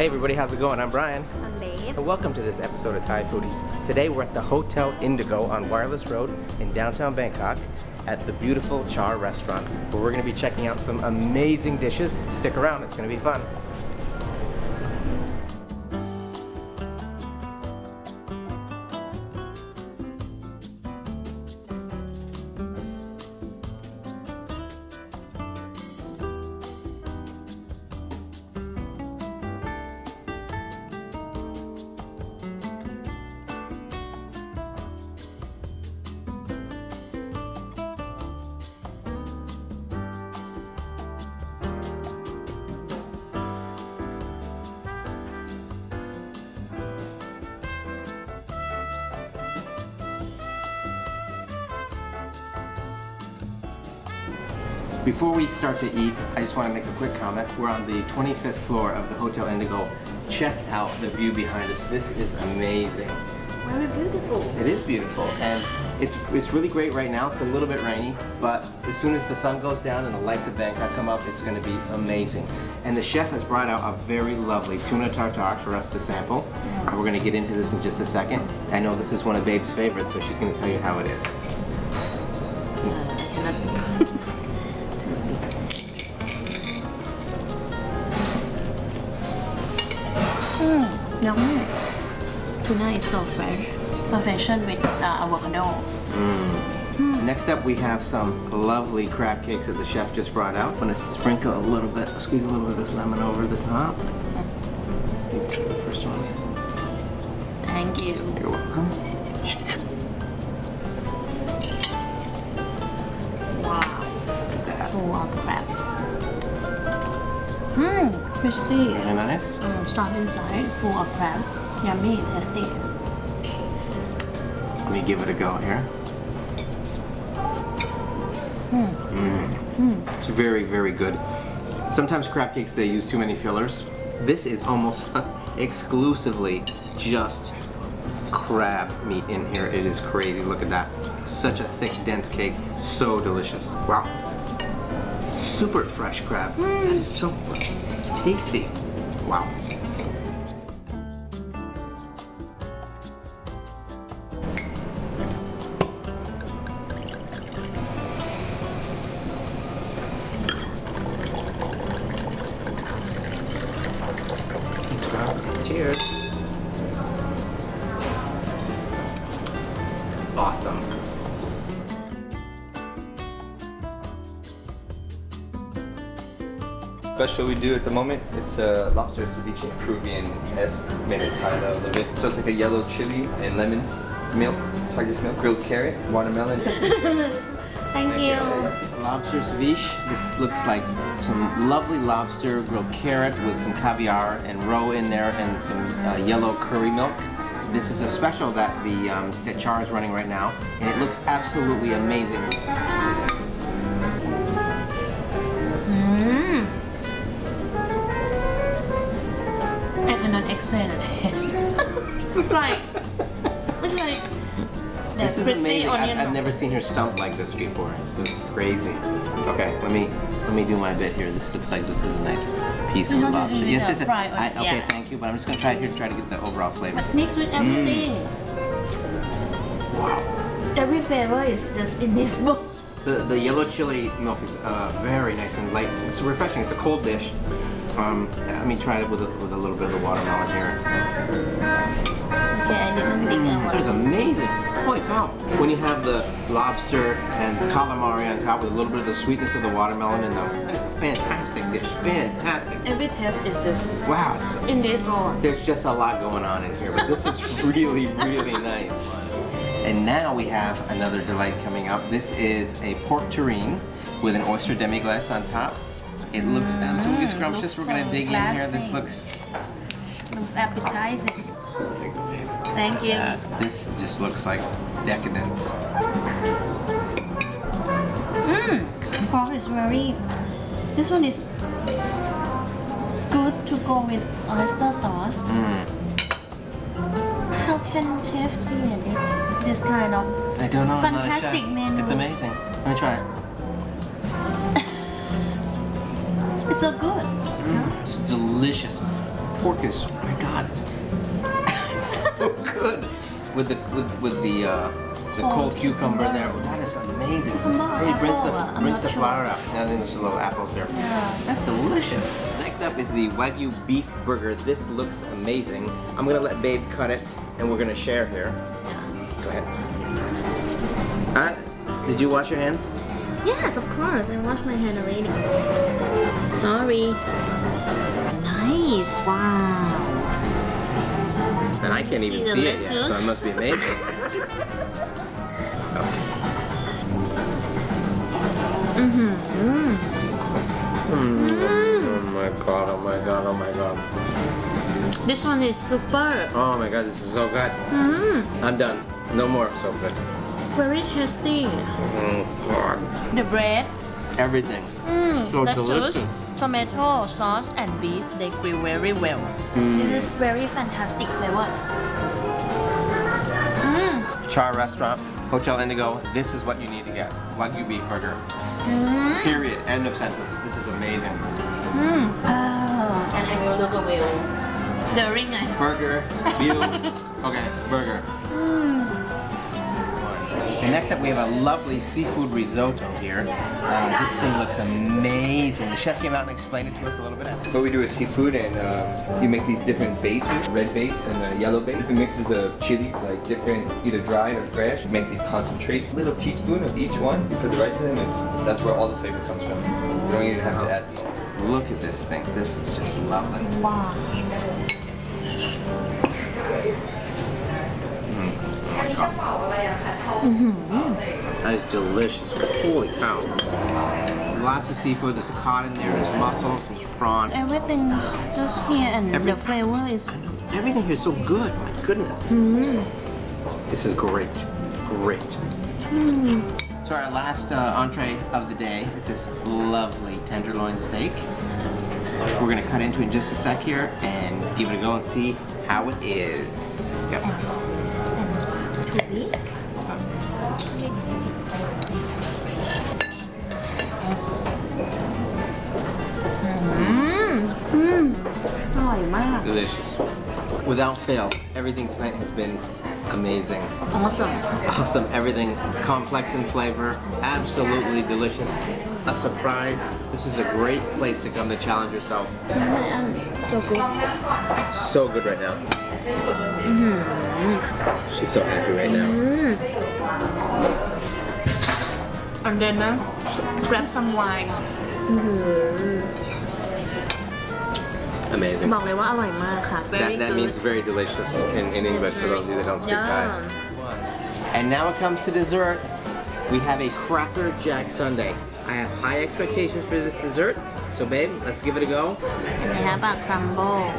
Hey everybody, how's it going? I'm Brian, I'm Babe. and welcome to this episode of Thai Foodies. Today we're at the Hotel Indigo on Wireless Road in downtown Bangkok at the beautiful Char restaurant, where we're going to be checking out some amazing dishes. Stick around, it's going to be fun. Before we start to eat, I just want to make a quick comment. We're on the 25th floor of the Hotel Indigo. Check out the view behind us. This is amazing. Very beautiful. It is beautiful, and it's it's really great right now. It's a little bit rainy, but as soon as the sun goes down and the lights of Bangkok come up, it's going to be amazing. And the chef has brought out a very lovely tuna tartare for us to sample. We're going to get into this in just a second. I know this is one of Babe's favorites, so she's going to tell you how it is. Mm, yummy. Tuna is so fresh. Perfection with uh, avocado. Next up, we have some lovely crab cakes that the chef just brought out. I'm going to sprinkle a little bit, squeeze a little bit of this lemon over the top. You try the first one. Thank you. You're welcome. Wow. Look at that. Full of crab. Mmm, crispy. Very nice. Mm, soft inside, full of crab. Yummy, tasty. Let me give it a go here. Mm. It's very, very good. Sometimes crab cakes they use too many fillers. This is almost exclusively just crab meat in here. It is crazy. Look at that. Such a thick, dense cake. So delicious. Wow. Super fresh crab. That is so tasty. Wow. Cheers. Special we do at the moment, it's a lobster ceviche. Peruvian has made it Thai a little bit. So it's like a yellow chili and lemon milk, tiger's milk, grilled carrot, watermelon. Thank you. Lobster ceviche. This looks like some lovely lobster, grilled carrot with some caviar and roe in there and some uh, yellow curry milk. This is a special that the um, that Char is running right now, and it looks absolutely amazing. Explain the taste. it's like, it's like This is amazing. I've. I've never seen her stump like this before. This is crazy. Okay, let me let me do my bit here. This looks like this is a nice piece of lobster. Yes, yes. I, okay, yeah. thank you. But I'm just gonna try it here to try to get the overall flavor. Mixed with everything. Wow. Every flavor is just in this bowl. The, the yellow chili milk is uh, very nice and light. It's refreshing. It's a cold dish. Um, let me try it with a, with a little bit of the watermelon here. Okay, I didn't think I That is was. amazing. Holy cow. When you have the lobster and calamari on top with a little bit of the sweetness of the watermelon in them, it's a fantastic dish. Fantastic. Every taste is just Wow. It's, in this bowl. there's just a lot going on in here, but this is really, really nice. And now we have another delight coming up. This is a pork terrine with an oyster demi-glace on top. It looks absolutely scrumptious. looks We're gonna so dig in here. This looks. Looks appetizing. Thank you. Uh, this just looks like decadence. Mmm. Pork is very. This one is good to go with oyster sauce. Mm. How can chef create this this kind of I don't know. I'm not a chef. Fantastic menu. It's amazing. Let me try it. It's so good. It's delicious. pork is, oh my God, it's, it's so good. With the with, with the uh, the cold cucumber there, oh, that is amazing. Really brings the I'm brings the sure. flour out. Now there's the little apples there. Yeah. That's delicious. Next up is the Wagyu beef burger. This looks amazing. I'm gonna let Babe cut it, and we're gonna share here. Go ahead. Uh, did you wash your hands? Yes, of course. I washed my hand already. Sorry. Nice. Wow. And I can't even See the see it yet, so lettuce? it must be amazing. okay. Mm-hmm. Oh my god, oh my god, oh my god. This one is super. Oh my god, this is so good. Mm, I'm done. No more so good. very tasty. Oh god. The bread, Everything. mm, So lettuce, delicious. Tomato, sauce, and beef. They grill very well. Mm. This is very fantastic flavor. Mm, Char Restaurant, Hotel Indigo. This is what you need to get. Wagyu beef burger. mm, Period. End of sentence. This is amazing. mm. Oh, and I will look away. The ring Burger, view. okay, burger. And next up we have a lovely seafood risotto here. Uh, this thing looks amazing. The chef came out and explained it to us a little bit. What we do is seafood, and um, you make these different bases, red base and a yellow base. Different mixes of chilies, like different, either dried or fresh. Make these concentrates. A little teaspoon of each one. You put it right to them. It's, that's where all the flavor comes from. You don't even have to add salt. Look at this thing. This is just lovely. Wow. That is delicious. Holy cow. Lots of seafood. There's cod in there. There's mussels. There's prawn. Everything's just here, and Every- the flavor is. Everything here is so good. My goodness. Mm -hmm. This is great. Great. So our last uh, entree of the day is this lovely tenderloin steak. We're gonna cut into it in just a sec here and give it a go and see how it is. Yep. Mm-hmm. Mm. Delicious. Without fail, everything tonight has been amazing. awesome Awesome. Everything complex in flavor. Absolutely delicious A surprise. This is a great place to come to challenge yourself. อัน so good So good right now. She's so happy right now. and then นะ grab some wine Amazing. บอกเลยว่าอร่อยมากค่ะ very That, that good means very delicious in, in English for those of you that don't speak Yeah. Thai. And now it comes to dessert. We have a Cracker Jack Sundae. I have high expectations for this dessert. So babe, let's give it a go. and they have a crumble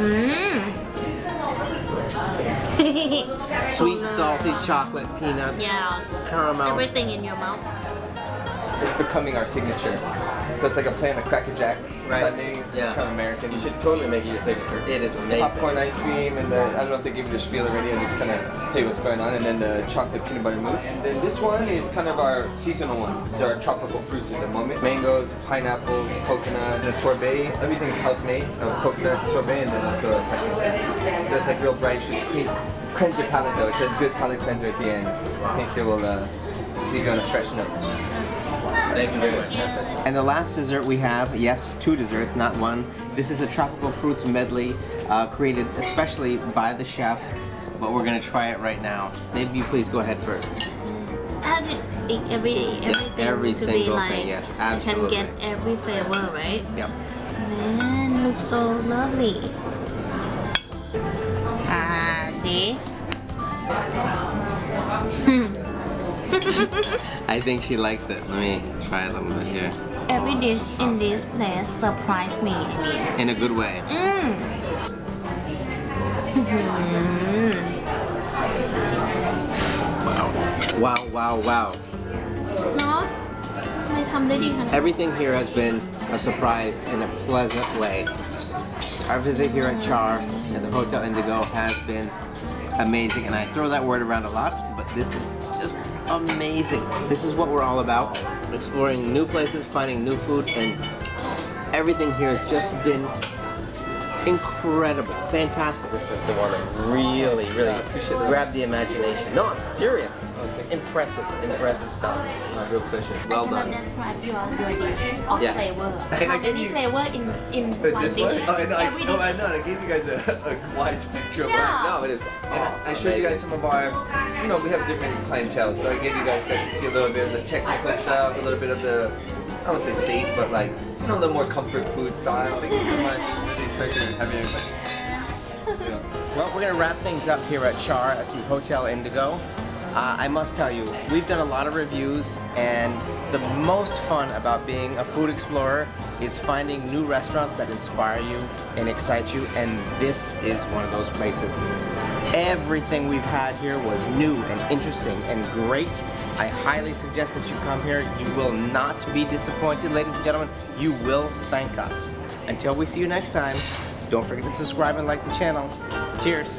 อืม mmm. Sweet, salty chocolate, peanuts, caramel. everything in your mouth It's becoming our signature. So it's like a play on a Cracker Jack Right. sundae. It's Yeah. kind of American. You should totally make it your signature. It is amazing. popcorn ice cream and the I don't know if they give you the spiel already. I'm just kind of tell you what's going on, and then the chocolate peanut butter mousse. And then this one is kind of our seasonal one. These are our tropical fruits at the moment: mangoes, pineapples, coconut, the sorbet. Everything's house made of coconut sorbet, and then also a passion fruit. So it's like real bright, should clean, cleanse your palate though. It's a good palate cleanser at the end. I think it will uh, leave you on a fresh note. Thank you very much. And the last dessert we have, yes, two desserts, not one. This is a tropical fruits medley uh, created especially by the chef, but we're gonna try it right now. Maybe you please go ahead first. add it in every everything every to be single like thing, yes, you can get every flavor right Yep. man looks so lovely ah see I think she likes it. Let me try a little bit here. Every dish in this place surprised me. In a good way. Mm. wow. Wow, wow, wow. No. Everything here has been a surprise in a pleasant way. Our visit here at Char and the Hotel Indigo has been amazing, and I throw that word around a lot, but this is amazing. This is what we're all about exploring new places, finding new food, and Everything here has just been incredible, fantastic. This is the one that really, really grabbed the imagination. No, I'm serious. Impressive, impressive stuff. My real pleasure. Well I cannot done. describe your your dish of Yeah. flavor. And I How gave many you- flavor in in one this dish? one? Oh, I know, I, Every no, dish. I know. I gave you guys a, a wide spectrum. Yeah. No, it is. And I- I showed you guys some of our, you know, we have different clientele, so I gave you guys guys to see a little bit of the technical stuff, a little bit of the, I won't say safe, but like, you know, a little more comfort food style. Thank you so much. Well, we're gonna wrap things up here at Char at the Hotel Indigo. Uh, I must tell you, we've done a lot of reviews, and the most fun about being a food explorer is finding new restaurants that inspire you and excite you, and this is one of those places. Everything we've had here was new and interesting and great. I highly suggest that you come here. You will not be disappointed, ladies and gentlemen. You will thank us. Until we see you next time, don't forget to subscribe and like the channel. Cheers.